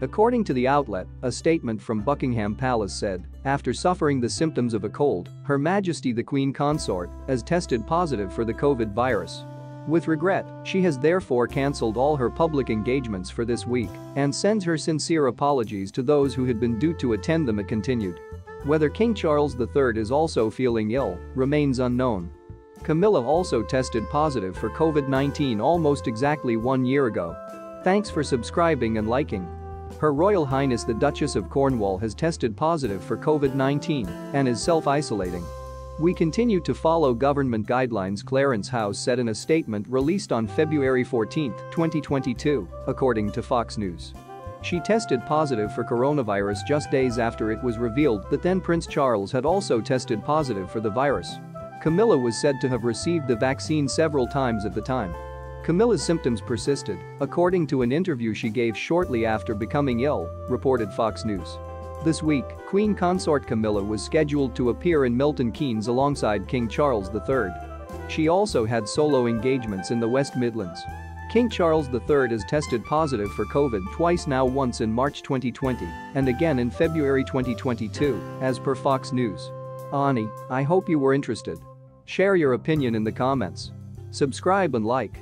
According to the outlet, a statement from Buckingham Palace said, after suffering the symptoms of a cold, Her Majesty the Queen Consort has tested positive for the COVID virus. With regret, she has therefore cancelled all her public engagements for this week and sends her sincere apologies to those who had been due to attend them. It continued. Whether King Charles III is also feeling ill remains unknown. Camilla also tested positive for COVID-19 almost exactly one year ago. Thanks for subscribing and liking. Her Royal Highness the Duchess of Cornwall has tested positive for COVID-19 and is self-isolating. We continue to follow government guidelines Clarence House said in a statement released on February 14, 2022, according to Fox News. She tested positive for coronavirus just days after it was revealed that then Prince Charles had also tested positive for the virus. Camilla was said to have received the vaccine several times at the time. Camilla's symptoms persisted, according to an interview she gave shortly after becoming ill, reported Fox News. This week, Queen Consort Camilla was scheduled to appear in Milton Keynes alongside King Charles III. She also had solo engagements in the West Midlands. King Charles III has tested positive for COVID twice now once in March 2020 and again in February 2022, as per Fox News. Ani, I hope you were interested. Share your opinion in the comments. Subscribe and like.